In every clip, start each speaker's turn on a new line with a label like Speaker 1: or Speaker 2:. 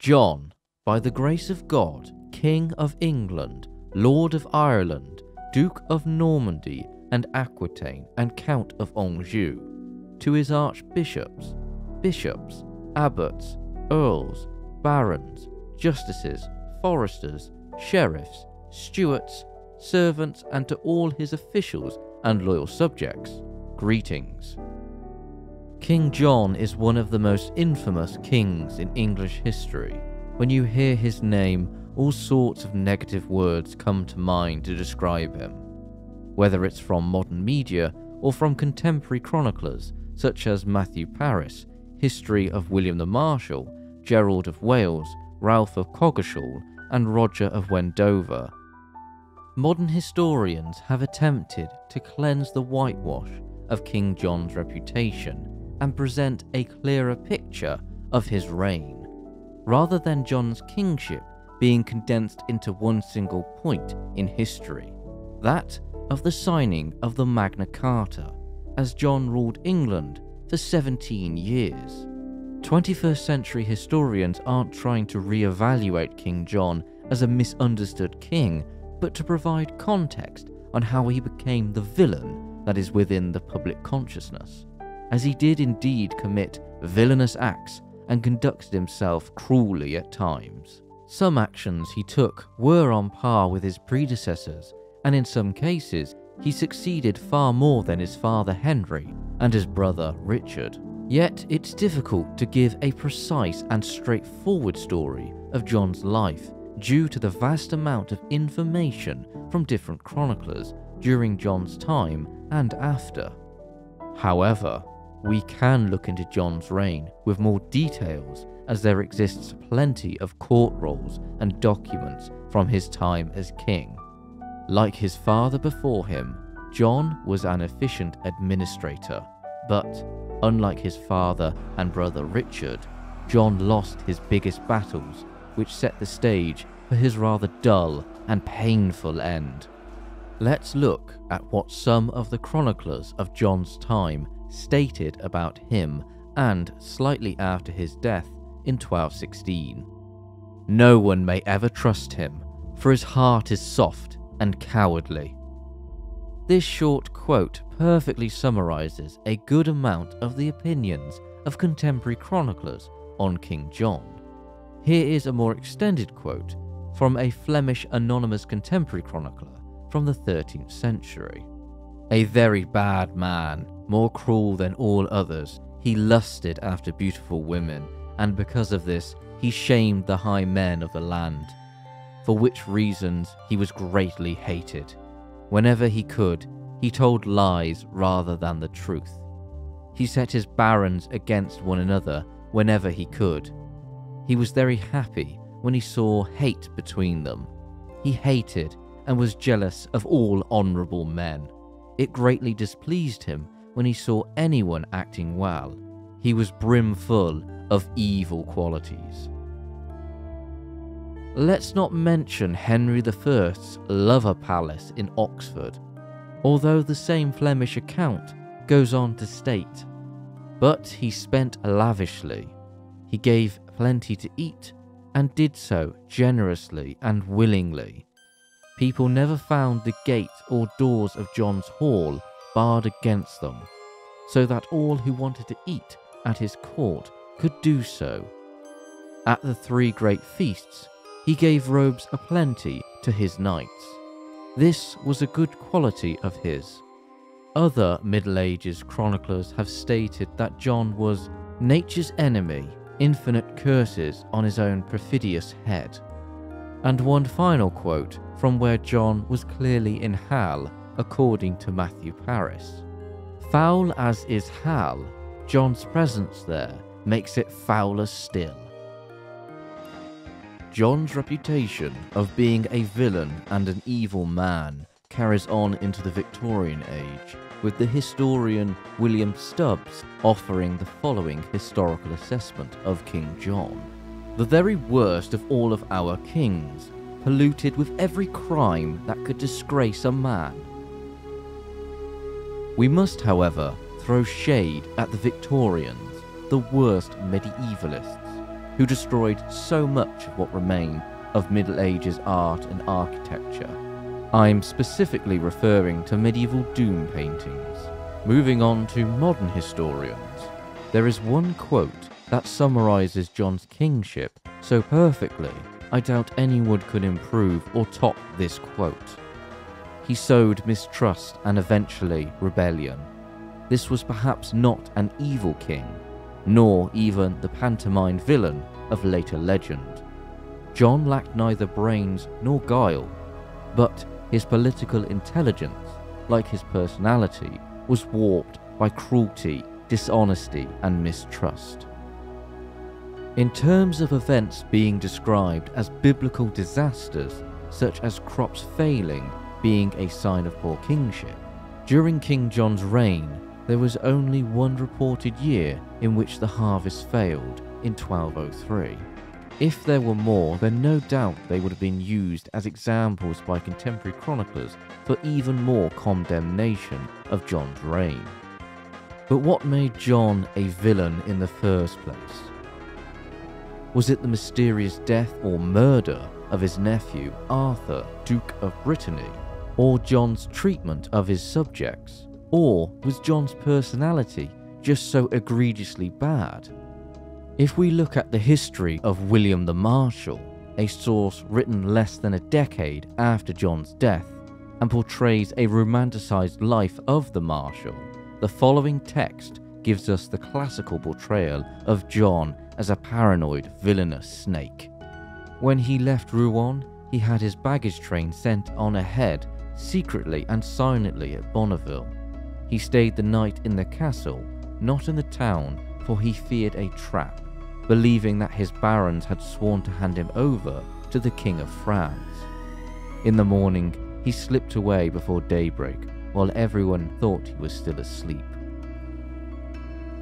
Speaker 1: John, by the grace of God, King of England, Lord of Ireland, Duke of Normandy and Aquitaine, and Count of Anjou, to his archbishops, bishops, abbots, earls, barons, justices, foresters, sheriffs, stewards, servants, and to all his officials and loyal subjects, greetings. King John is one of the most infamous kings in English history. When you hear his name, all sorts of negative words come to mind to describe him. Whether it's from modern media or from contemporary chroniclers such as Matthew Paris, History of William the Marshal, Gerald of Wales, Ralph of Coggeshall, and Roger of Wendover. Modern historians have attempted to cleanse the whitewash of King John's reputation and present a clearer picture of his reign, rather than John's kingship being condensed into one single point in history that of the signing of the Magna Carta, as John ruled England for 17 years. 21st century historians aren't trying to re evaluate King John as a misunderstood king, but to provide context on how he became the villain that is within the public consciousness, as he did indeed commit villainous acts and conducted himself cruelly at times. Some actions he took were on par with his predecessors, and in some cases, he succeeded far more than his father Henry and his brother Richard. Yet it's difficult to give a precise and straightforward story of John's life due to the vast amount of information from different chroniclers during John's time and after. However, we can look into John's reign with more details as there exists plenty of court rolls and documents from his time as king. Like his father before him, John was an efficient administrator, but unlike his father and brother Richard, John lost his biggest battles, which set the stage for his rather dull and painful end. Let's look at what some of the chroniclers of John's time stated about him and slightly after his death in 1216. No one may ever trust him, for his heart is soft and cowardly. This short quote perfectly summarizes a good amount of the opinions of contemporary chroniclers on King John. Here is a more extended quote from a Flemish anonymous contemporary chronicler from the 13th century. A very bad man, more cruel than all others, he lusted after beautiful women and because of this, he shamed the high men of the land, for which reasons he was greatly hated. Whenever he could, he told lies rather than the truth. He set his barons against one another whenever he could. He was very happy when he saw hate between them. He hated and was jealous of all honourable men. It greatly displeased him when he saw anyone acting well. He was brimful of evil qualities. Let's not mention Henry I's Lover Palace in Oxford, although the same Flemish account goes on to state, but he spent lavishly. He gave plenty to eat and did so generously and willingly. People never found the gate or doors of John's hall barred against them, so that all who wanted to eat at his court could do so. At the three great feasts, he gave robes aplenty to his knights. This was a good quality of his. Other Middle Ages chroniclers have stated that John was nature's enemy, infinite curses on his own perfidious head. And one final quote from where John was clearly in hell, according to Matthew Paris. Foul as is hell, John's presence there makes it fouler still. John's reputation of being a villain and an evil man carries on into the Victorian age, with the historian William Stubbs offering the following historical assessment of King John. The very worst of all of our kings, polluted with every crime that could disgrace a man. We must, however, throw shade at the Victorians the worst medievalists, who destroyed so much of what remained of Middle Ages art and architecture. I'm specifically referring to medieval doom paintings. Moving on to modern historians, there is one quote that summarizes John's kingship so perfectly, I doubt anyone could improve or top this quote. He sowed mistrust and eventually rebellion. This was perhaps not an evil king, nor even the pantomime villain of later legend. John lacked neither brains nor guile, but his political intelligence, like his personality, was warped by cruelty, dishonesty, and mistrust. In terms of events being described as biblical disasters, such as crops failing being a sign of poor kingship, during King John's reign, there was only one reported year in which the harvest failed in 1203. If there were more, then no doubt they would have been used as examples by contemporary chroniclers for even more condemnation of John's reign. But what made John a villain in the first place? Was it the mysterious death or murder of his nephew Arthur, Duke of Brittany, or John's treatment of his subjects? Or was John's personality just so egregiously bad if we look at the history of William the Marshal, a source written less than a decade after John's death, and portrays a romanticized life of the Marshal, the following text gives us the classical portrayal of John as a paranoid, villainous snake. When he left Rouen, he had his baggage train sent on ahead secretly and silently at Bonneville. He stayed the night in the castle, not in the town, for he feared a trap believing that his barons had sworn to hand him over to the King of France. In the morning, he slipped away before daybreak, while everyone thought he was still asleep.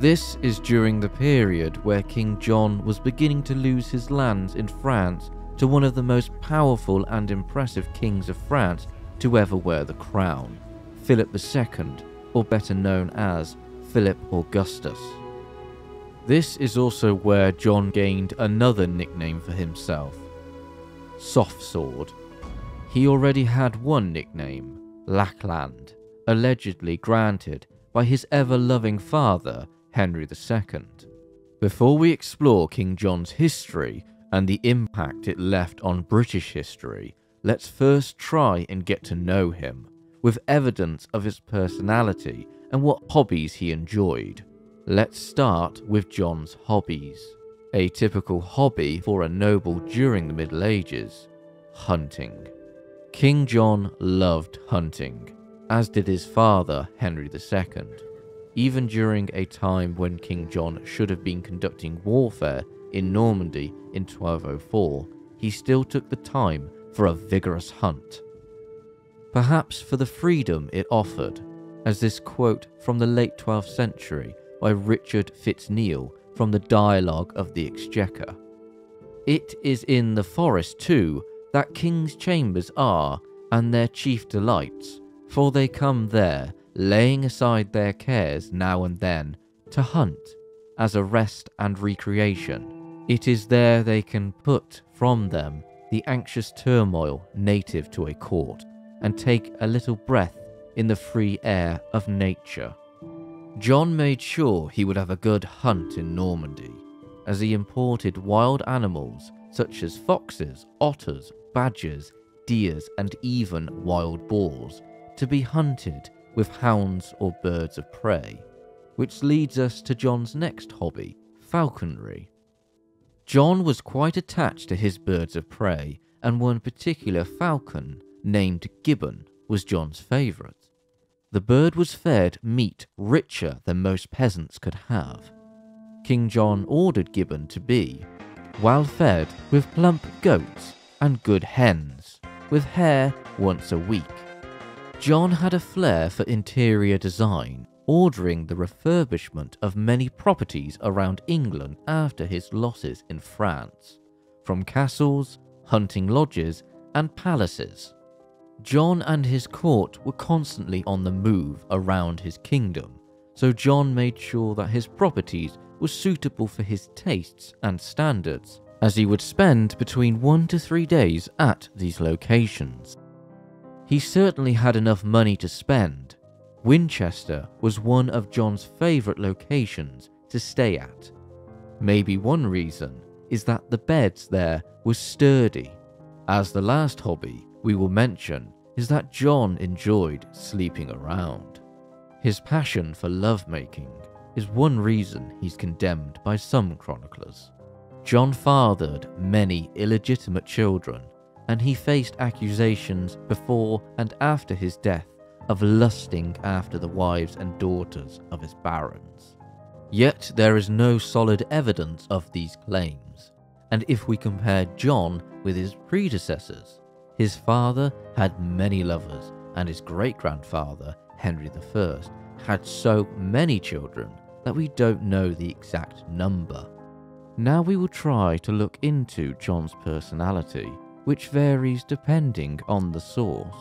Speaker 1: This is during the period where King John was beginning to lose his lands in France to one of the most powerful and impressive kings of France to ever wear the crown, Philip II, or better known as Philip Augustus. This is also where John gained another nickname for himself Soft Sword. He already had one nickname, Lackland, allegedly granted by his ever loving father, Henry II. Before we explore King John's history and the impact it left on British history, let's first try and get to know him, with evidence of his personality and what hobbies he enjoyed. Let's start with John's hobbies. A typical hobby for a noble during the Middle Ages hunting. King John loved hunting, as did his father, Henry II. Even during a time when King John should have been conducting warfare in Normandy in 1204, he still took the time for a vigorous hunt. Perhaps for the freedom it offered, as this quote from the late 12th century by Richard Fitz-Neal from the Dialogue of the Exchequer. It is in the forest, too, that king's chambers are, and their chief delights, for they come there, laying aside their cares now and then, to hunt, as a rest and recreation. It is there they can put from them the anxious turmoil native to a court, and take a little breath in the free air of nature. John made sure he would have a good hunt in Normandy, as he imported wild animals such as foxes, otters, badgers, deers, and even wild boars to be hunted with hounds or birds of prey, which leads us to John's next hobby, falconry. John was quite attached to his birds of prey, and one particular falcon, named Gibbon, was John's favourite. The bird was fed meat richer than most peasants could have. King John ordered Gibbon to be well fed with plump goats and good hens, with hare once a week. John had a flair for interior design, ordering the refurbishment of many properties around England after his losses in France, from castles, hunting lodges, and palaces. John and his court were constantly on the move around his kingdom, so John made sure that his properties were suitable for his tastes and standards, as he would spend between one to three days at these locations. He certainly had enough money to spend. Winchester was one of John's favourite locations to stay at. Maybe one reason is that the beds there were sturdy, as the last hobby we will mention is that John enjoyed sleeping around. His passion for lovemaking is one reason he's condemned by some chroniclers. John fathered many illegitimate children and he faced accusations before and after his death of lusting after the wives and daughters of his barons. Yet there is no solid evidence of these claims, and if we compare John with his predecessors, his father had many lovers, and his great grandfather, Henry I, had so many children that we don't know the exact number. Now we will try to look into John's personality which varies depending on the source.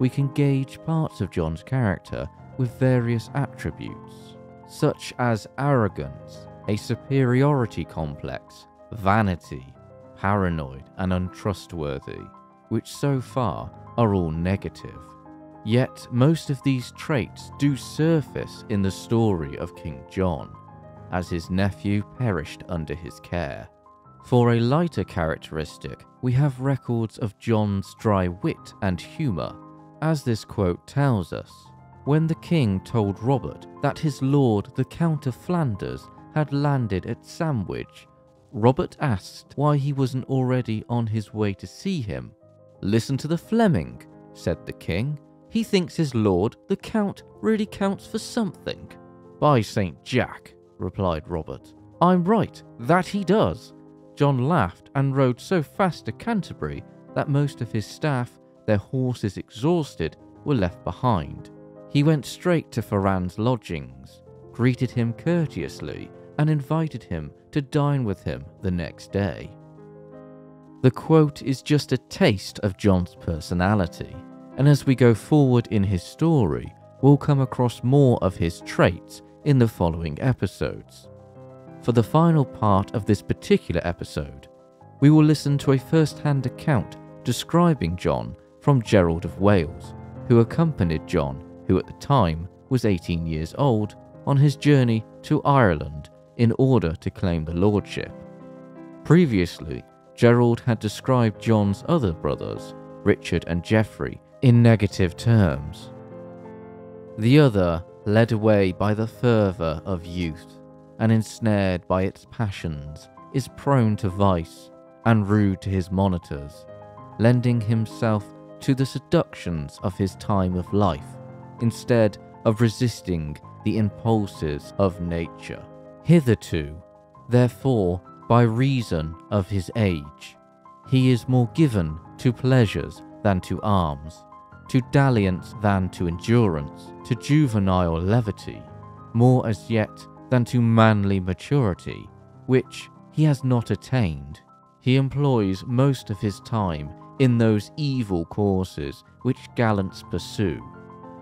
Speaker 1: We can gauge parts of John's character with various attributes, such as arrogance, a superiority complex, vanity, paranoid, and untrustworthy, which so far are all negative. Yet most of these traits do surface in the story of King John, as his nephew perished under his care. For a lighter characteristic, we have records of John's dry wit and humour, as this quote tells us. When the king told Robert that his lord, the Count of Flanders, had landed at Sandwich, Robert asked why he wasn't already on his way to see him. Listen to the Fleming, said the king. He thinks his lord, the Count, really counts for something. By St. Jack, replied Robert. I'm right, that he does. John laughed and rode so fast to Canterbury that most of his staff, their horses exhausted, were left behind. He went straight to Ferrand's lodgings, greeted him courteously, and invited him to dine with him the next day. The quote is just a taste of John's personality, and as we go forward in his story, we'll come across more of his traits in the following episodes. For the final part of this particular episode, we will listen to a first hand account describing John from Gerald of Wales, who accompanied John, who at the time was 18 years old, on his journey to Ireland in order to claim the lordship. Previously, Gerald had described John's other brothers, Richard and Geoffrey, in negative terms. The other led away by the fervour of youth and ensnared by its passions, is prone to vice and rude to his monitors, lending himself to the seductions of his time of life, instead of resisting the impulses of nature. Hitherto, therefore, by reason of his age, he is more given to pleasures than to arms, to dalliance than to endurance, to juvenile levity, more as yet than to manly maturity, which he has not attained. He employs most of his time in those evil courses which gallants pursue,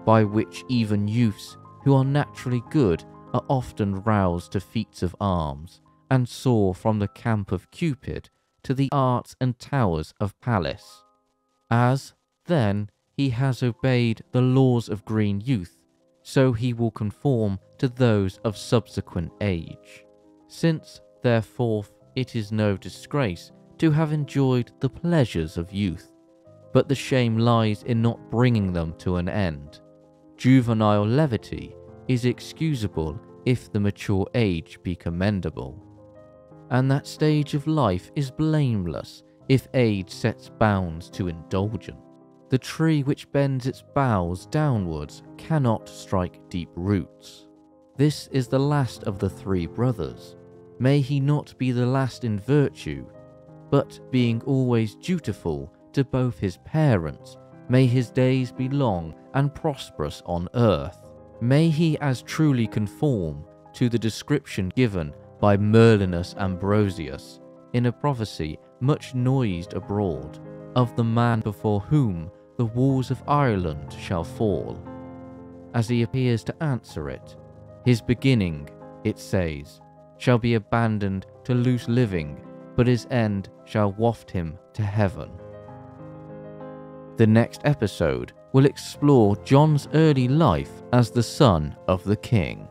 Speaker 1: by which even youths who are naturally good are often roused to feats of arms, and soar from the camp of Cupid to the arts and towers of Pallas. As, then, he has obeyed the laws of green youth, so he will conform to those of subsequent age. Since, therefore, it is no disgrace to have enjoyed the pleasures of youth, but the shame lies in not bringing them to an end. Juvenile levity is excusable if the mature age be commendable, and that stage of life is blameless if age sets bounds to indulgence. The tree which bends its boughs downwards cannot strike deep roots. This is the last of the three brothers. May he not be the last in virtue, but being always dutiful to both his parents, may his days be long and prosperous on earth. May he as truly conform to the description given by Merlinus Ambrosius in a prophecy much noised abroad of the man before whom the walls of Ireland shall fall. As he appears to answer it, his beginning, it says, shall be abandoned to loose living, but his end shall waft him to heaven. The next episode will explore John's early life as the son of the king.